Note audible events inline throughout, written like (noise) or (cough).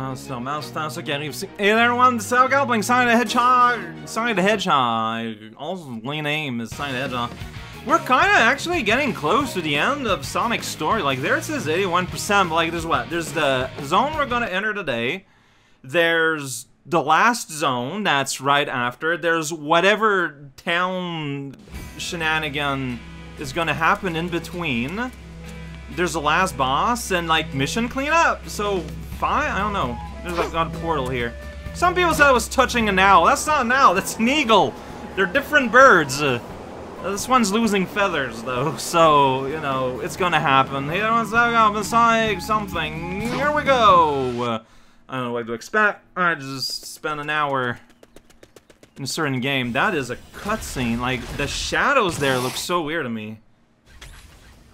Uh, so mouse task again. You've seen hey there, everyone. Cell Goblin, Sonic the Hedgehog, Sonic the Hedgehog. Also, name is Sonic the Hedgehog. We're kind of actually getting close to the end of Sonic's story. Like there it says 81%, but like there's what? There's the zone we're gonna enter today. There's the last zone that's right after. There's whatever town shenanigan is gonna happen in between. There's the last boss and like mission cleanup. So fine, I don't know. There's like a portal here. Some people said I was touching an owl. That's not an owl, that's an eagle. They're different birds. Uh, this one's losing feathers though, (laughs) so you know it's gonna happen. Hey, one's Sonic something. Here we go. Uh, I don't know what to expect. I just spent an hour in a certain game. That is a cutscene. Like the shadows there look so weird to me.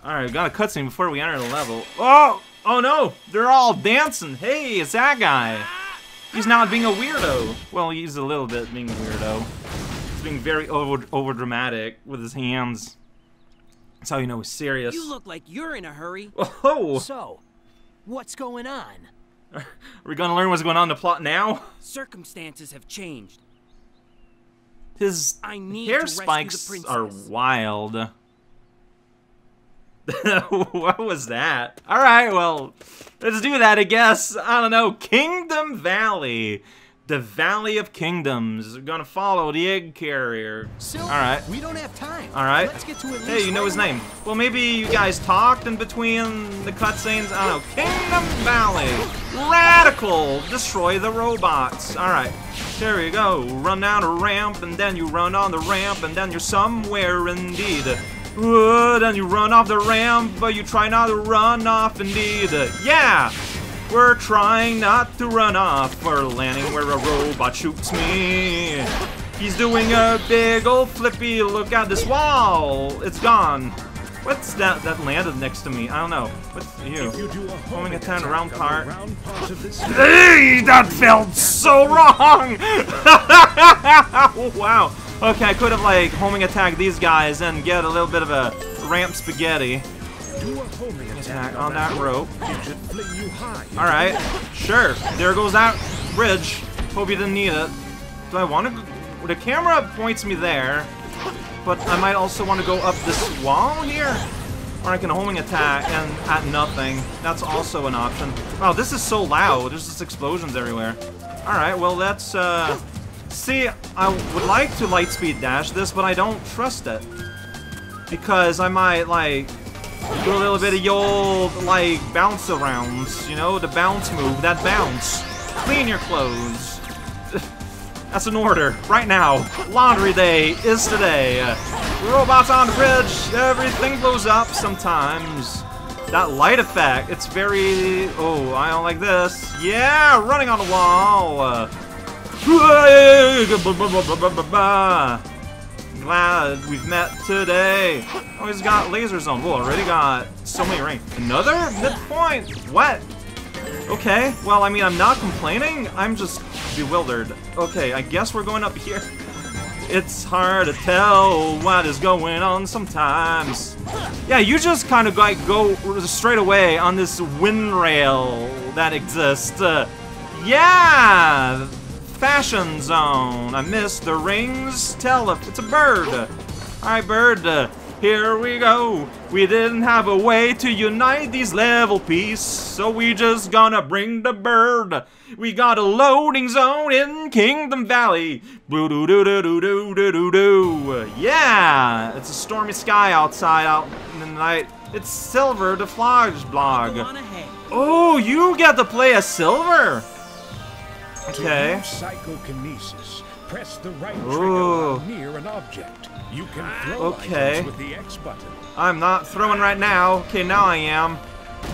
Alright, we got a cutscene before we enter the level. Oh! Oh no! They're all dancing! Hey, it's that guy! He's not being a weirdo! Well, he's a little bit being a weirdo. He's being very over, over dramatic with his hands. That's how you know he's serious. You look like you're in a hurry. (laughs) Oh! So, what's going on? Are we gonna learn what's going on in the plot now? Circumstances have changed. His I need hair to rescue the spikes are wild. (laughs) what was that? Alright, well, let's do that, I guess. I don't know. Kingdom Valley. The Valley of Kingdoms. We're gonna follow the egg carrier. Silver, Alright. we don't have time. Alright. Let's get to it. Hey, you know his name. Well, maybe you guys talked in between the cutscenes. I don't know. Kingdom Valley. Radical. Destroy the robots. Alright. Here you go. Run down a ramp, and then you run on the ramp, and then you're somewhere indeed. Uh, then you run off the ramp, but you try not to run off indeed. Yeah! We're trying not to run off. We're landing where a robot shoots me. He's doing a big old flippy look at this wall. It's gone. What's that that landed next to me? I don't know. What's you? You do a Homing a attack turn around on part. the round part Hey, that felt so wrong! (laughs) wow. Okay, I could have like homing attacked these guys and get a little bit of a ramp spaghetti. do a homing Attack attack on that rope. Alright, sure. There goes that bridge. Hope you didn't need it. Do I want to... The camera points me there, but I might also want to go up this wall here. Or I can homing attack and at nothing. That's also an option. Wow, this is so loud. There's just explosions everywhere. Alright, well let's, uh... See, I would like to lightspeed dash this, but I don't trust it. Because I might, like, do a little bit of old, like, bounce arounds, you know, the bounce move, that bounce. Clean your clothes. (laughs) That's an order, right now. Laundry day is today. Robots on the bridge, everything blows up sometimes. That light effect, it's very... Oh, I don't like this. Yeah, running on the wall. Glad we've met today. Oh, he's got laser zone. Whoa, already got so many rank. Another midpoint? What? Okay, well, I mean, I'm not complaining. I'm just bewildered. Okay, I guess we're going up here. It's hard to tell what is going on sometimes. Yeah, you just kind of like go straight away on this wind rail that exists. Uh, yeah! Fashion zone. I missed the rings. Tell if it's a bird. Hi, bird. Here we go. We didn't have a way to unite these level pieces, so we just gonna bring the bird. We got a loading zone in Kingdom Valley. Boo doo doo doo doo doo doo doo doo. Yeah, it's a stormy sky outside out in the night. It's Silver, the Flodge blog. Go on ahead. Oh, you get to play as Silver. Okay. Psychokinesis, press the right trigger Ooh. while near an object. You can throw Okay. with the X button. I'm not throwing right now. Okay, now I am.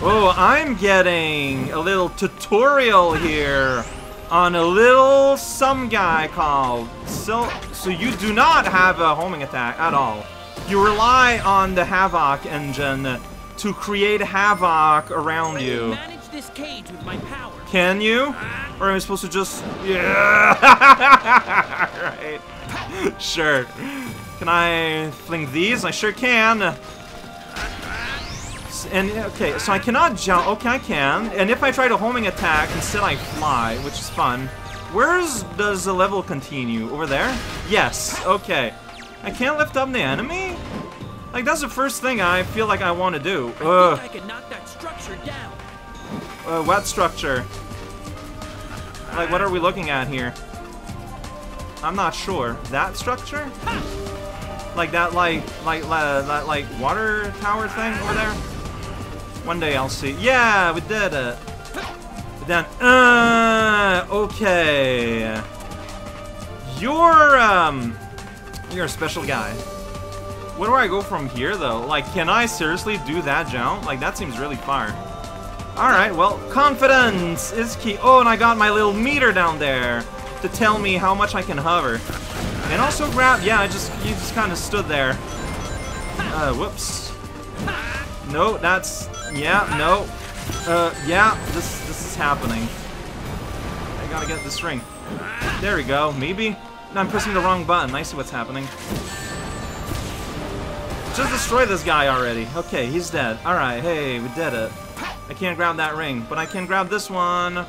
Oh, I'm getting a little tutorial here on a little some guy called so so you do not have a homing attack at all. You rely on the Havok engine to create havoc around you. This cage with my power. Can you? Or am I supposed to just Yeah (laughs) right. Sure. Can I fling these? I sure can. and okay, so I cannot jump. Okay, I can. And if I try to homing attack, instead I fly, which is fun. Where's does the level continue? Over there? Yes. Okay. I can't lift up the enemy. Like that's the first thing I feel like I want to do. I Ugh. I could knock that structure down. Uh, what structure? Like, what are we looking at here? I'm not sure. That structure? Like that, like, like, that, like, water tower thing over there? One day I'll see. Yeah, we did it. But then, uh, okay. You're, um, you're a special guy. Where do I go from here, though? Like, can I seriously do that jump? Like, that seems really far. Alright, well, confidence is key. Oh, and I got my little meter down there to tell me how much I can hover. And also grab, yeah, I just, you just kind of stood there. Uh, whoops. No, that's, yeah, no. Uh, yeah, this, this is happening. I gotta get this ring. There we go, maybe? No, I'm pressing the wrong button. I see what's happening. Just destroy this guy already. Okay, he's dead. Alright, hey, we did it. I can't grab that ring, but I can grab this one.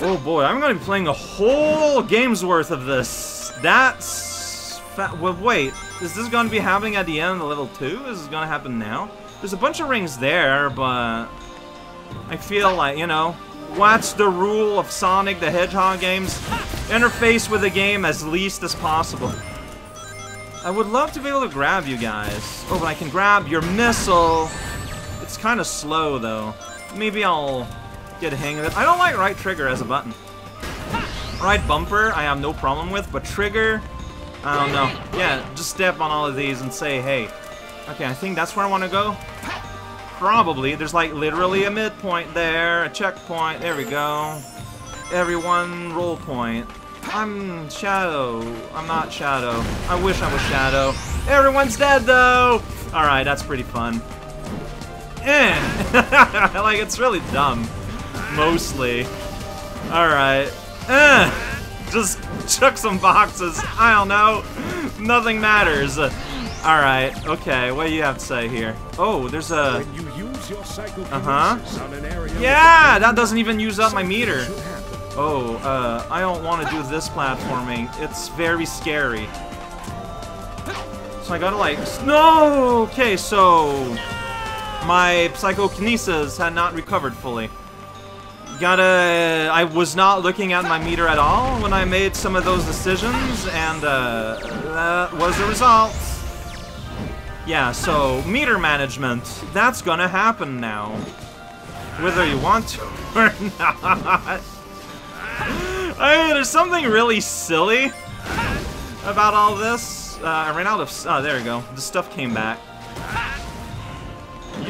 Oh boy, I'm gonna be playing a whole game's worth of this. That's... Well, wait, is this gonna be happening at the end of level 2? Is this gonna happen now? There's a bunch of rings there, but... I feel like, you know, what's the rule of Sonic the Hedgehog games? Interface with the game as least as possible. I would love to be able to grab you guys. Oh, but I can grab your missile. Kind of slow, though. Maybe I'll get a hang of it. I don't like right trigger as a button. Right bumper, I have no problem with, but trigger, I don't know. Yeah, just step on all of these and say, hey. Okay, I think that's where I want to go. Probably. There's like literally a midpoint there, a checkpoint. There we go. Everyone roll point. I'm Shadow. I'm not Shadow. I wish I was Shadow. Everyone's dead though! Alright, that's pretty fun. Eh. (laughs) like, it's really dumb. Mostly. Alright. Eh. Just chuck some boxes. I don't know. Nothing matters. Alright, okay, what do you have to say here? Oh, there's a... When you use your psychokinesis Uh-huh. on an area Yeah, that doesn't even use up my meter. Oh, uh, I don't want to do this platforming. It's very scary. So I gotta like, no! Okay, so my psychokinesis had not recovered fully. Gotta, I was not looking at my meter at all when I made some of those decisions, and uh, that was the result. Yeah, so meter management, that's gonna happen now. Whether you want to (laughs) or not. I mean, there's something really silly about all this. Uh, I ran out of. Oh, there we go. The stuff came back.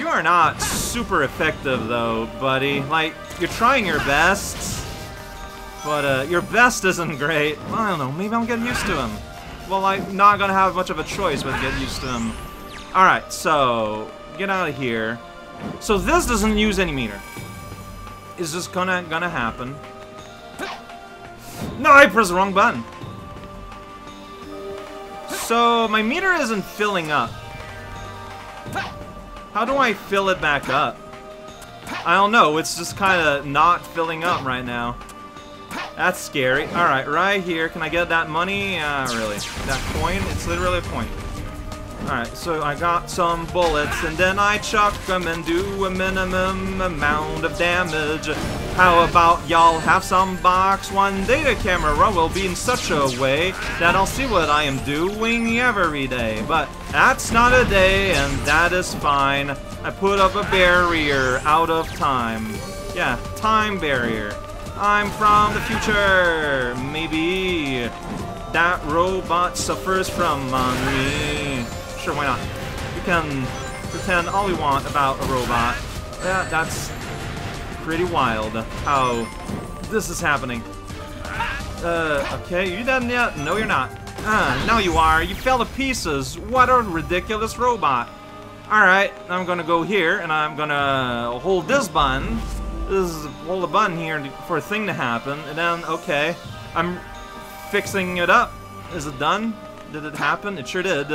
You are not super effective, though, buddy. Like, you're trying your best, but uh, your best isn't great. I don't know. Maybe I'll get used to him. Well, I'm not gonna have much of a choice but get used to him. All right, so get out of here. So this doesn't use any meter. Is this gonna gonna happen? No, I pressed the wrong button. So my meter isn't filling up. How do I fill it back up? I don't know. It's just kind of not filling up right now. That's scary. All right, right here. Can I get that money? Uh, really? That coin? It's literally a coin. Alright, so I got some bullets, and then I chuck them and do a minimum amount of damage. How about y'all have some box? One day the camera will be in such a way that I'll see what I am doing every day. But that's not a day, and that is fine. I put up a barrier out of time. Yeah, time barrier. I'm from the future. Maybe that robot suffers from ennui. Sure, why not? We can pretend all we want about a robot. Yeah, that's pretty wild how this is happening. Uh, okay, you done yet? No, you're not. Ah, now you are. You fell to pieces. What a ridiculous robot. Alright, I'm gonna go here, and I'm gonna hold this button. This is hold the button here for a thing to happen, and then, okay, I'm fixing it up. Is it done? Did it happen? It sure did.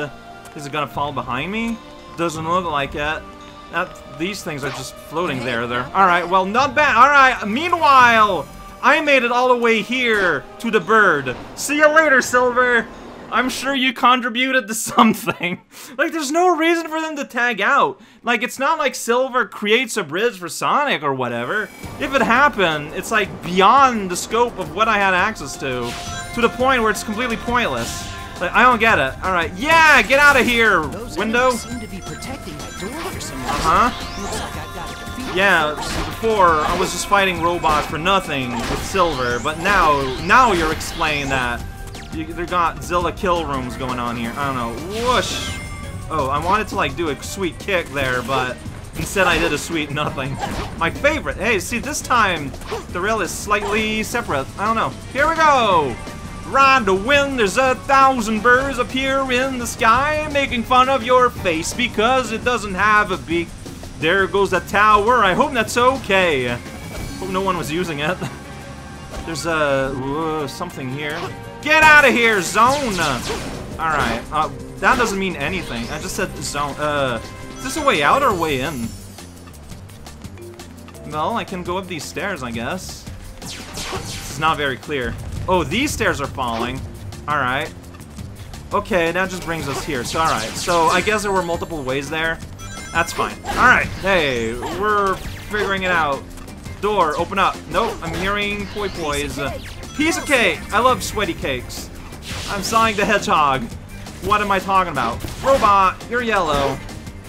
Is it gonna fall behind me? Doesn't look like it. That, these things are just floating there. There. All right. Well, not bad. All right. Meanwhile, I made it all the way here to the bird. See you later, Silver. I'm sure you contributed to (laughs) something. like, there's no reason for them to tag out. Like, it's not like Silver creates a bridge for Sonic or whatever. If it happened, it's like beyond the scope of what I had access to. To the point where it's completely pointless. Like, I don't get it. Alright, yeah, get out of here, Those window. seem to be protecting that door for some reason. Like I've got to defeat Yeah, before I was just fighting robots for nothing with Silver, but now, now you're explaining that. You, they got Zilla kill rooms going on here. I don't know. Whoosh! Oh, I wanted to like do a sweet kick there, but instead I did a sweet nothing. My favorite. Hey, see, this time the rail is slightly separate. I don't know. Here we go! Ride the wind, there's a thousand birds up here in the sky making fun of your face because it doesn't have a beak. There goes the tower. I hope that's okay. Hope no one was using it. (laughs) There's a something here. Get out of here, zone. All right. Uh, that doesn't mean anything. I just said zone. Uh, is this a way out or a way in? Well, I can go up these stairs, I guess. It's not very clear. Oh, these stairs are falling. All right. Okay, that just brings us here. So, all right. So, I guess there were multiple ways there. That's fine. All right. Hey, we're figuring it out. Door, open up. Nope, I'm hearing poi. Piece of cake. I love sweaty cakes. I'm Sonic the Hedgehog. What am I talking about? Robot, you're yellow.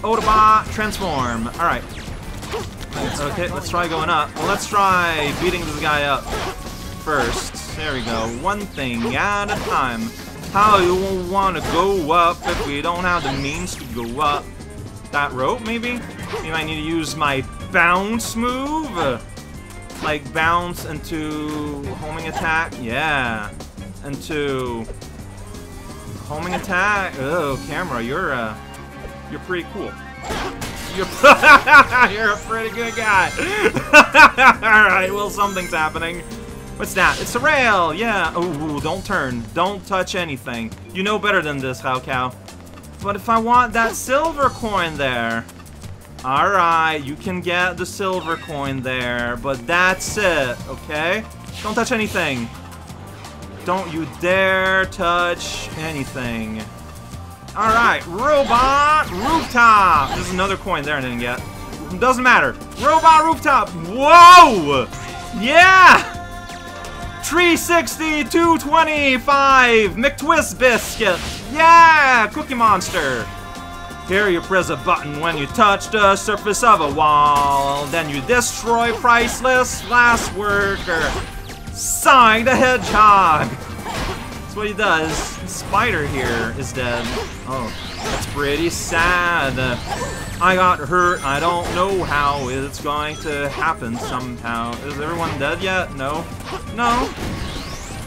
Autobot, transform. All right. Okay, let's try going up. Well, let's try beating this guy up first. There we go. One thing at a time. How you want to go up if we don't have the means to go up? That rope, maybe? Maybe I need to use my bounce move? Like bounce into homing attack? Yeah. Into homing attack? Oh, camera, you're uh, you're pretty cool. You're, (laughs) you're a pretty good guy. (laughs) Alright, well, something's happening. What's that? It's a rail! Yeah! Ooh, don't turn. Don't touch anything. You know better than this, raocow. But if I want that silver coin there... Alright, you can get the silver coin there, but that's it, okay? Don't touch anything. Don't you dare touch anything. Alright, robot rooftop! There's another coin there I didn't get. Doesn't matter. Robot rooftop! Whoa! Yeah! 360, 225, McTwist biscuit. Yeah, Cookie Monster. Here you press a button when you touch the surface of a wall. Then you destroy priceless last worker. Sonic the Hedgehog. That's what he does. Spider here is dead. Oh, that's pretty sad. I got hurt. I don't know how it's going to happen somehow. Is everyone dead yet? No. No.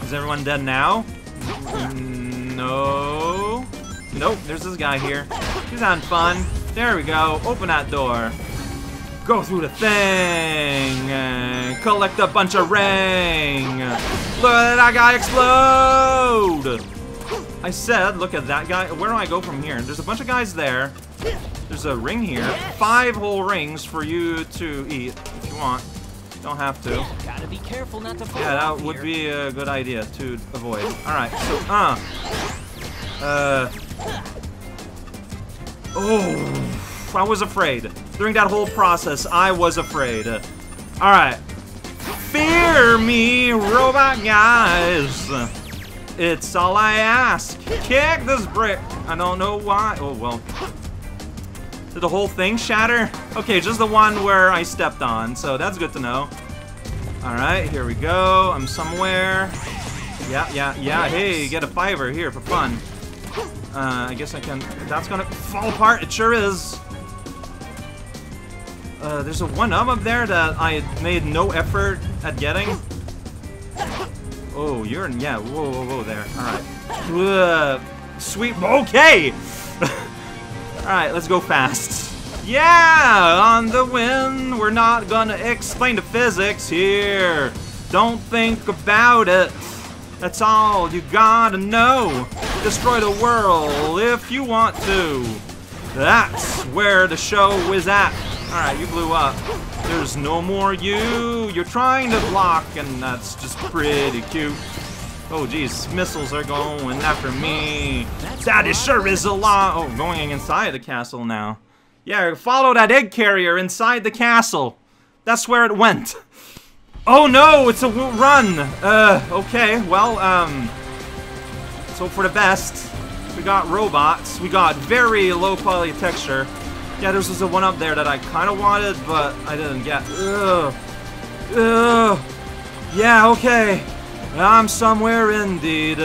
Is everyone dead now? Mm, No. Nope, there's this guy here. He's having fun. There we go. Open that door. Go through the thing. collect a bunch of ring. Look at that guy explode. I said, look at that guy. Where do I go from here? There's a bunch of guys there. There's a ring here. Five whole rings for you to eat if you want. Don't have to. Gotta be careful not to fall Yeah, that would here. be a good idea to avoid. Alright, so, uh. Uh. Oh. I was afraid. During that whole process, I was afraid. Alright. Fear me, robot guys. It's all I ask. Kick this brick. I don't know why. Oh, well. Did the whole thing shatter? Okay, just the one where I stepped on, so that's good to know. Alright, here we go. I'm somewhere. Yeah, yeah, yeah. Hey, get a fiver here for fun. Uh, I guess I can... That's gonna fall apart. It sure is. Uh, there's a one-up up there that I made no effort at getting. Oh, you're. Yeah, whoa, whoa, whoa there. Alright. Uh, sweet... Okay! (laughs) Alright, let's go fast. Yeah, on the wind. We're not gonna explain the physics here. Don't think about it. That's all you gotta know. Destroy the world if you want to. That's where the show is at. Alright, you blew up. There's no more you. You're trying to block, and that's just pretty cute. Oh, geez, missiles are going after me. That is sure is a lot. Oh, going inside the castle now. Yeah, follow that egg carrier inside the castle. That's where it went. Oh no, it's a run. Uh, okay, well, um, hope for the best. We got robots. We got very low quality texture. Yeah, there's just a one up there that I kind of wanted, but I didn't get. Ugh. Ugh. Yeah, okay. I'm somewhere indeed.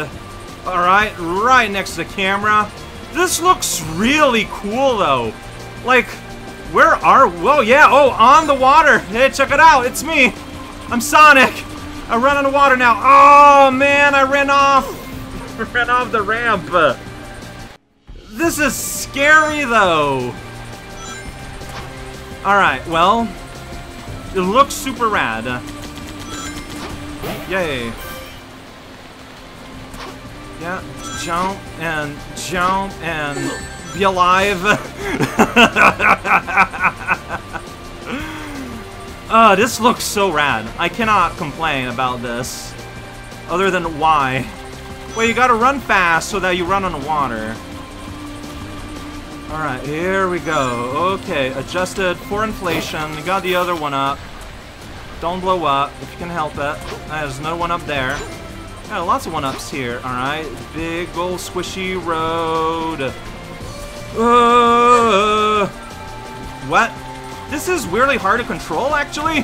Alright, right next to the camera. This looks really cool, though. Like, where are... Whoa, yeah, oh, on the water. Hey, check it out, it's me. I'm Sonic. I run on the water now. Oh, man, I ran off. (laughs) ran off the ramp. This is scary, though. Alright, well, it looks super rad. Yay. Yeah, jump and jump and be alive. (laughs) uh, this looks so rad. I cannot complain about this. Other than why. Well, you gotta run fast so that you run on the water. Alright, here we go. Okay, adjusted for inflation. You got the other one up. Don't blow up if you can help it. There's another one up there. Yeah, lots of one-ups here, alright? Big old squishy road. Uh, what? This is weirdly hard to control, actually?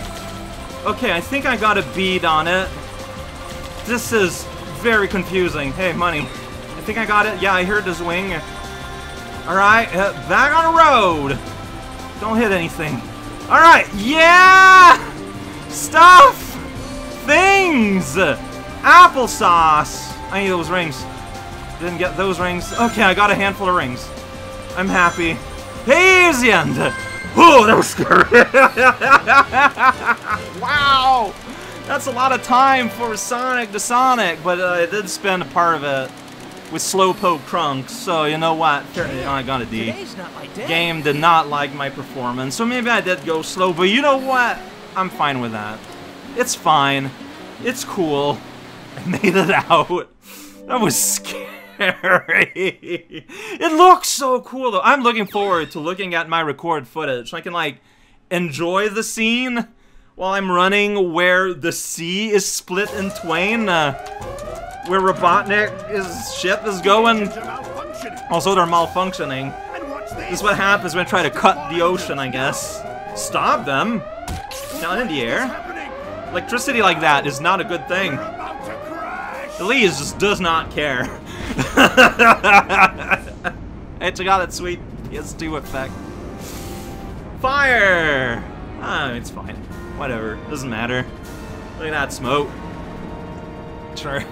Okay, I think I got a bead on it. This is very confusing. Hey, money. I think I got it. Yeah, I heard the swing. Alright, uh, back on the road. Don't hit anything. Alright, yeah! Stuff! Things! Applesauce! I need those rings. Didn't get those rings. Okay, I got a handful of rings. I'm happy. Hey, the end! Oh, that was scary! (laughs) wow! That's a lot of time for Sonic to Sonic, but uh, I did spend a part of it with Slowpoke Trunks, so you know what? Oh, I got a D. Game did not like my performance, so maybe I did go slow, but you know what? I'm fine with that. It's fine. It's cool. (laughs) I made it out. That was scary. (laughs) it looks so cool though. I'm looking forward to looking at my record footage I can like enjoy the scene while I'm running where the sea is split in twain. Uh, where Robotnik's ship is going. Also, they're malfunctioning. This is what happens when I try to cut the ocean, I guess. Stop them. Down in the air. Electricity like that is not a good thing. Elise just does not care. (laughs) it's got its sweet PS2 effect. Fire! Ah, it's fine. Whatever. Doesn't matter. Look at that smoke. Sure.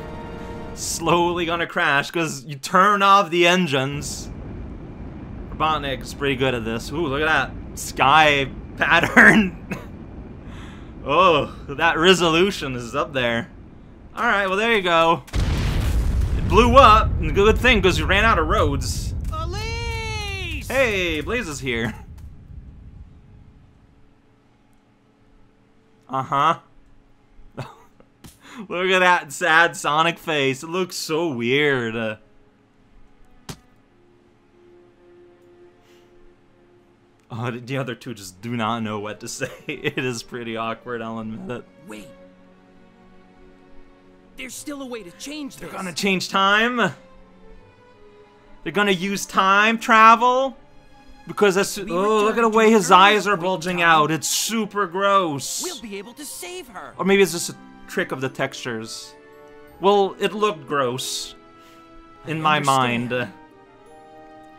Slowly gonna crash because you turn off the engines. Robotnik is pretty good at this. Ooh, look at that sky (laughs) pattern. (laughs) oh, that resolution is up there. Alright, well there you go. Blew up, and good thing, because we ran out of roads. Elise! Hey, Blaze is here. Uh-huh. (laughs) Look at that sad Sonic face. It looks so weird. Oh, the other two just do not know what to (laughs) say. It is pretty awkward, I'll admit it. Wait. There's still a way to change They're this. gonna change time. They're gonna use time travel. Because that's We oh look at the way his eyes are bulging out. It's super gross. We'll be able to save her. Or maybe it's just a trick of the textures. Well, it looked gross. In my understand. mind.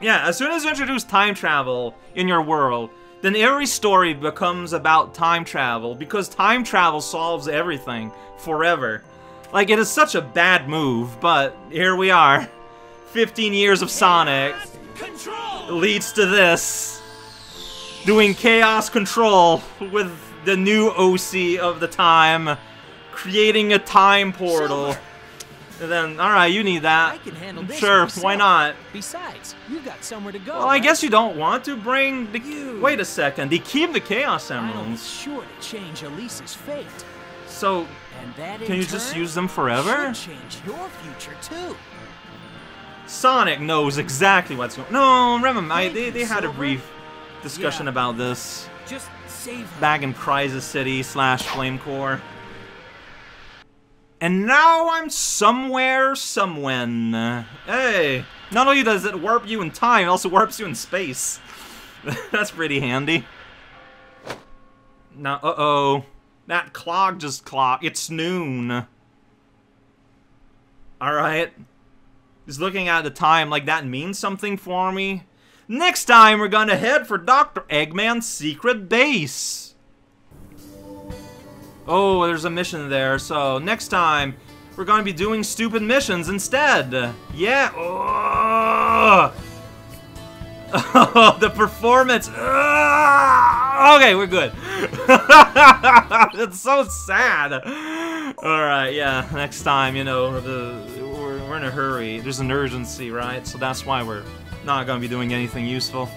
Yeah, as soon as you introduce time travel in your world, then every story becomes about time travel because time travel solves everything forever. Like, it is such a bad move, but here we are. 15 years of Sonic Control! leads to this. Doing chaos control with the new OC of the time. Creating a time portal. And then, alright, you need that. I can handle this Sure, myself. why not? Besides, you've got somewhere to go. Well, I guess you don't want to bring the. You. Wait a second. They keep the Chaos Emeralds. sure to change Elise's fate. So, can you just use them forever? change your future too. Sonic knows exactly what's going. No, remember, I, they they had a brief discussion Yeah. about this Just save her. back in Crisis City slash Flame Core. And now I'm somewhere, somewhen. Hey, not only does it warp you in time, it also warps you in space. (laughs) That's pretty handy. Now, uh-oh. That clock just clock. It's noon. Alright. Just looking at the time like that means something for me. Next time, we're gonna head for Dr. Eggman's secret base. Oh, there's a mission there, so next time, we're gonna be doing stupid missions instead. Yeah. Oh, (laughs) the performance. Ugh. Okay, we're good. (laughs) it's so sad. Alright, yeah, next time, you know, the, we're, we're in a hurry. There's an urgency, right? So that's why we're not gonna be doing anything useful.